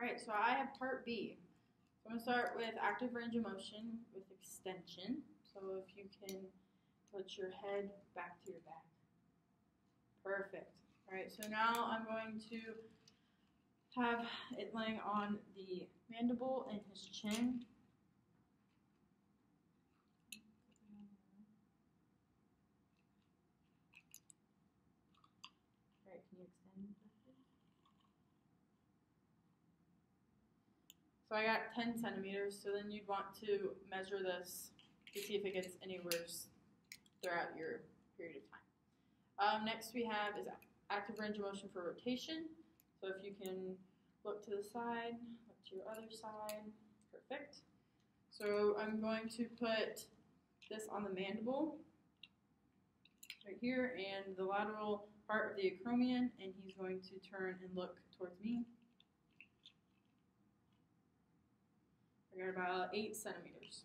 All right, so I have part B. I'm gonna start with active range of motion with extension. So if you can put your head back to your back. Perfect. All right, so now I'm going to have it laying on the mandible and his chin. All right, can you extend that? So I got 10 centimeters, so then you'd want to measure this to see if it gets any worse throughout your period of time. Um, next we have is active range of motion for rotation. So if you can look to the side, look to your other side, perfect. So I'm going to put this on the mandible right here and the lateral part of the acromion and he's going to turn and look towards me. Got about eight centimeters.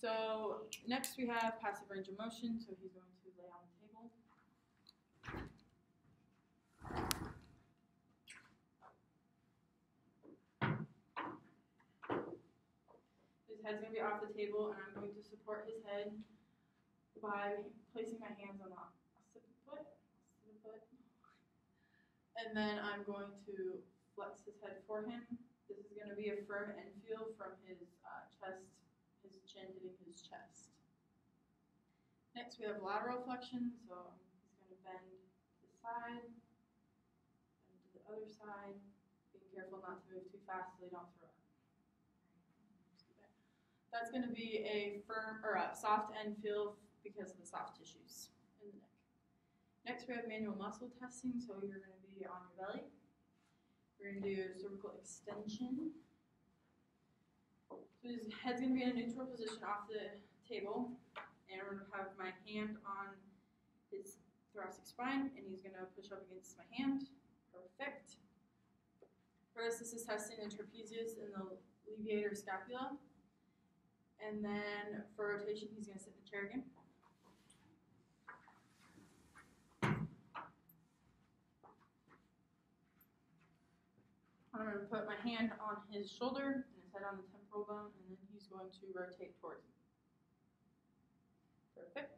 So next we have passive range of motion. So he's going to lay on the table. His head's going to be off the table, and I'm going to support his head by placing my hands on the occiput, and then I'm going to flex his head for him. This is going to be a firm end feel from his uh, chest, his chin hitting his chest. Next, we have lateral flexion, so he's going to bend to the side, bend to the other side, being careful not to move too fast so they don't throw up. That's going to be a firm or a soft end feel because of the soft tissues in the neck. Next, we have manual muscle testing, so you're going to be on your belly. We're going to do cervical extension. So his head's going to be in a neutral position off the table, and I'm going to have my hand on his thoracic spine, and he's going to push up against my hand. Perfect. First, this is testing the trapezius and the levator scapula. And then for rotation, he's going to sit in the chair again. I'm going to put my hand on his shoulder and his head on the temporal bone, and then he's going to rotate towards me. Perfect.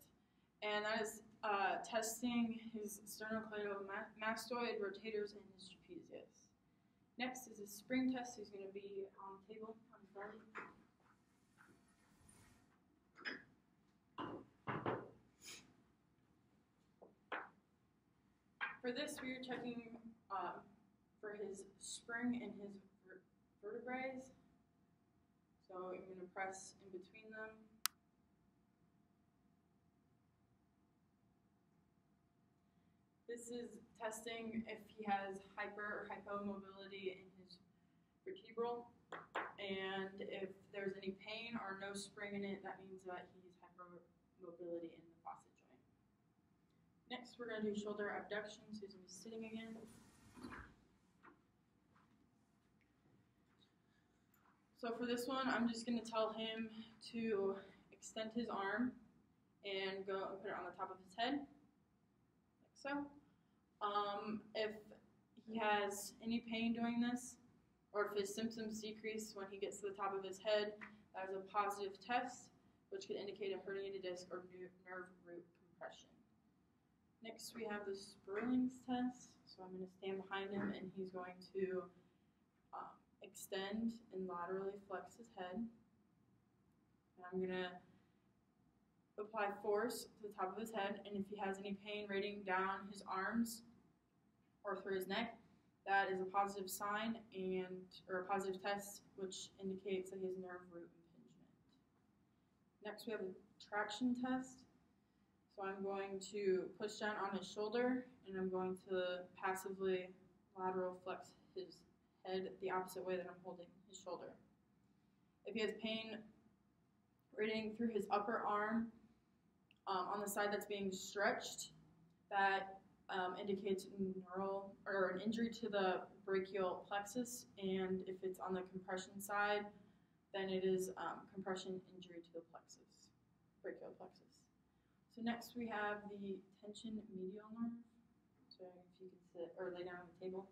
And that is uh, testing his sternocleidomastoid rotators and his trapezius. Next is a spring test. He's going to be on the table on his belly. For this, we are checking for his spring and his ver vertebrae. So I'm going to press in between them. This is testing if he has hyper or hypomobility in his vertebral. And if there's any pain or no spring in it, that means that he's hypermobility in the facet joint. Next, we're going to do shoulder abduction. He's going to be sitting again. So for this one, I'm just going to tell him to extend his arm and go and put it on the top of his head, like so. Um, if he has any pain doing this, or if his symptoms decrease when he gets to the top of his head, that is a positive test, which could indicate a herniated disc or nerve root compression. Next, we have the Sperling's test. So I'm going to stand behind him, and he's going to extend and laterally flex his head. And I'm going to apply force to the top of his head, and if he has any pain radiating down his arms or through his neck, that is a positive sign and or a positive test, which indicates that he has nerve root impingement. Next, we have a traction test. So I'm going to push down on his shoulder, and I'm going to passively lateral flex his head the opposite way that I'm holding his shoulder. If he has pain radiating through his upper arm um, on the side that's being stretched, that um, indicates neural or an injury to the brachial plexus, and if it's on the compression side, then it is um, compression injury to the plexus, brachial plexus. So next we have the tension median nerve. So if you could sit or lay down on the table.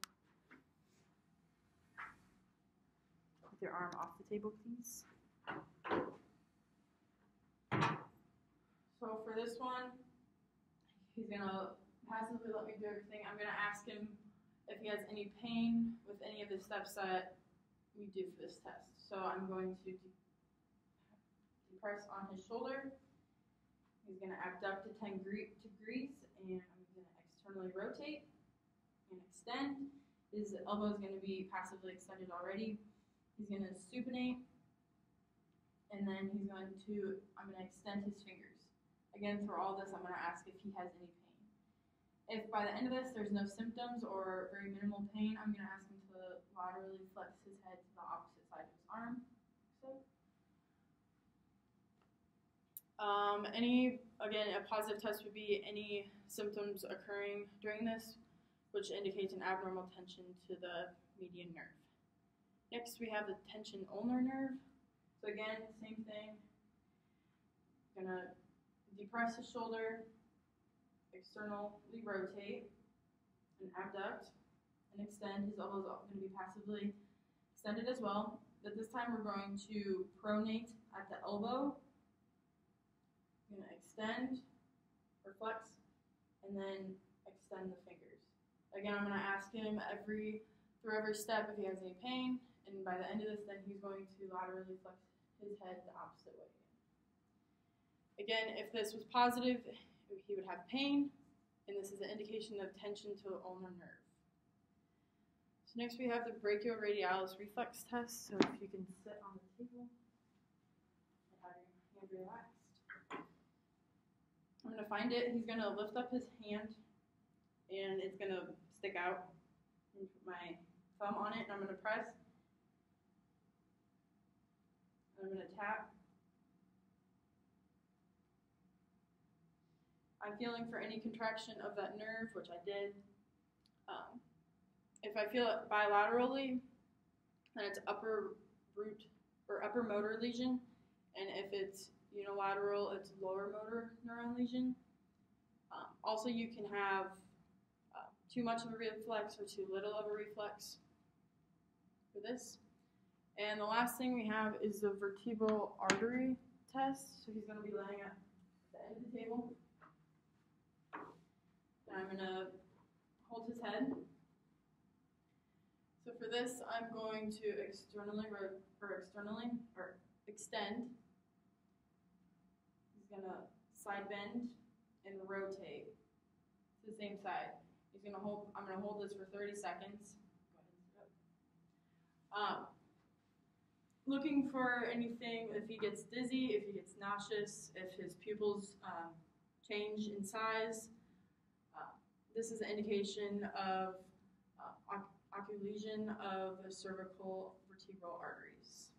Your arm off the table, please. So for this one, he's gonna passively let me do everything. I'm gonna ask him if he has any pain with any of the steps that we do for this test. So I'm going to de- depress on his shoulder. He's gonna abduct to 10 degrees and I'm gonna externally rotate and extend. His elbow is gonna be passively extended already. He's gonna supinate and then he's going to, I'm gonna extend his fingers. Again, through all this, I'm gonna ask if he has any pain. If by the end of this there's no symptoms or very minimal pain, I'm gonna ask him to laterally flex his head to the opposite side of his arm. So. Um, any, again, a positive test would be any symptoms occurring during this, which indicates an abnormal tension to the median nerve. Next, we have the tension ulnar nerve. So again, same thing. Gonna depress the shoulder, externally rotate, and abduct, and extend. His elbows are to be passively extended as well. But this time we're going to pronate at the elbow. To extend or flex, and then extend the fingers. Again, I'm to ask him every through every step if he has any pain, and by the end of this, then he's going to laterally flex his head the opposite way. Again, if this was positive, he would have pain, and this is an indication of tension to the ulnar nerve. So next we have the brachioradialis reflex test. So if you can sit on the table and have your hand relaxed. I'm gonna find it. He's gonna lift up his hand, and it's gonna stick out. And put my thumb on it, and I'm gonna press. I'm. I'm feeling for any contraction of that nerve, which I did. Um, if I feel it bilaterally, then it's upper root or upper motor lesion, and if it's unilateral, it's lower motor neuron lesion. Um, also, you can have uh, too much of a reflex or too little of a reflex for this. And the last thing we have is the vertebral artery test. So he's going to be laying at the end of the table. And I'm going to hold his head. So for this, I'm going to externally or externally or extend. He's going to side bend and rotate to the same side. He's going to hold. I'm going to hold this for 30 seconds. Um, looking for anything if he gets dizzy, if he gets nauseous, if his pupils um, change in size. Uh, this is an indication of uh, oc- occlusion of the cervical vertebral arteries.